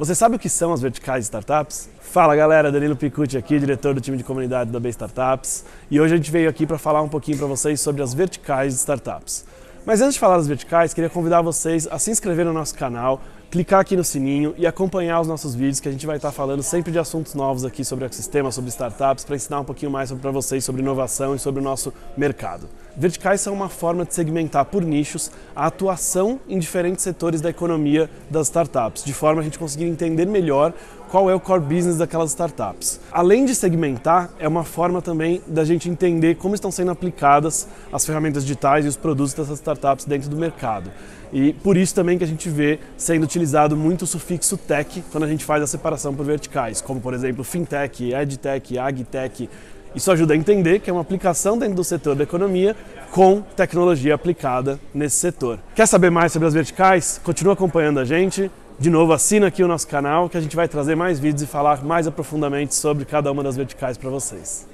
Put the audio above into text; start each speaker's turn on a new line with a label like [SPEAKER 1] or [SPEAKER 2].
[SPEAKER 1] Você sabe o que são as verticais startups? Fala galera, Danilo Picucci aqui, diretor do time de comunidade da B Startups, e hoje a gente veio aqui para falar um pouquinho para vocês sobre as verticais de startups. Mas antes de falar das verticais, queria convidar vocês a se inscrever no nosso canal, clicar aqui no sininho e acompanhar os nossos vídeos que a gente vai estar falando sempre de assuntos novos aqui sobre ecossistema, sobre startups, para ensinar um pouquinho mais para vocês sobre inovação e sobre o nosso mercado. Verticais são uma forma de segmentar por nichos a atuação em diferentes setores da economia das startups, de forma a gente conseguir entender melhor qual é o core business daquelas startups. Além de segmentar, é uma forma também da gente entender como estão sendo aplicadas as ferramentas digitais e os produtos dessas startups dentro do mercado. E por isso também que a gente vê sendo utilizado muito o sufixo tech quando a gente faz a separação por verticais, como por exemplo fintech, edtech, agtech. Isso ajuda a entender que é uma aplicação dentro do setor da economia com tecnologia aplicada nesse setor. Quer saber mais sobre as verticais? Continua acompanhando a gente. De novo, assina aqui o nosso canal que a gente vai trazer mais vídeos e falar mais aprofundadamente sobre cada uma das verticais para vocês.